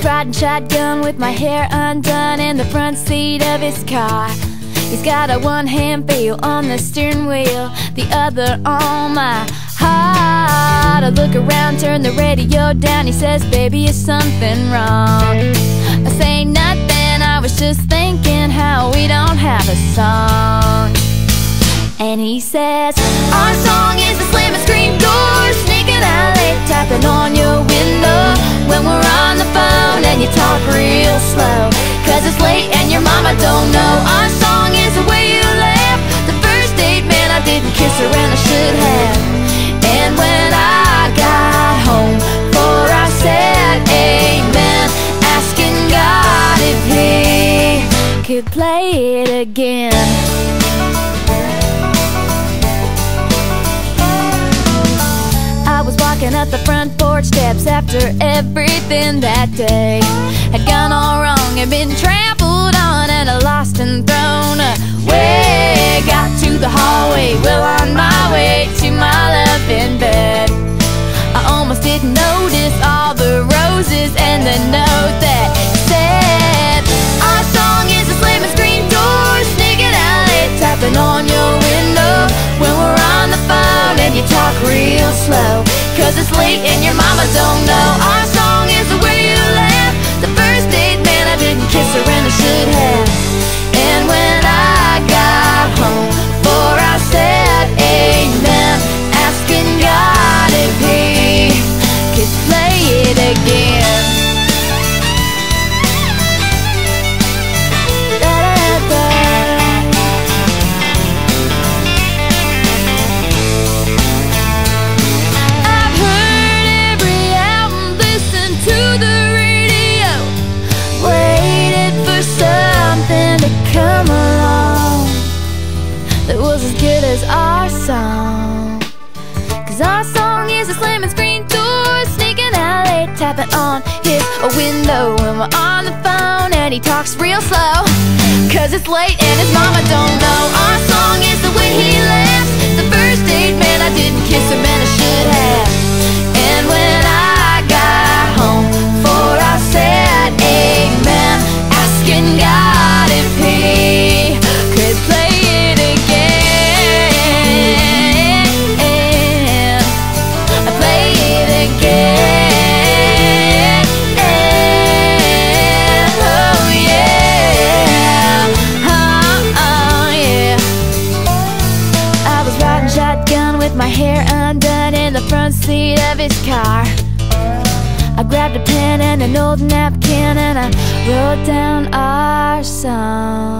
riding shotgun with my hair undone in the front seat of his car. He's got a one hand feel on the steering wheel, the other on my heart. I look around, turn the radio down. He says, Baby, is something wrong? I say nothing, I was just thinking how we don't have a song. And he says, Our song is a slamming screen door, sneaking out late, tapping on your window when we're on the and should have. And when I got home, for I said amen, asking God if he could play it again. I was walking up the front porch steps after everything that day had gone all wrong, had been trampled on and lost and notice all the roses and the note that said, Our song is a slamming screen door, sneaking out late, tapping on your window when we're on the phone and you talk real slow. Cause it's late and your mama don't know. Our song. Cause our song is a slamming screen door, sneaking out late, tapping on his window when we're on the phone and he talks real slow. Cause it's late and his mama don't know. Front seat of his car. I grabbed a pen and an old napkin and I wrote down our song.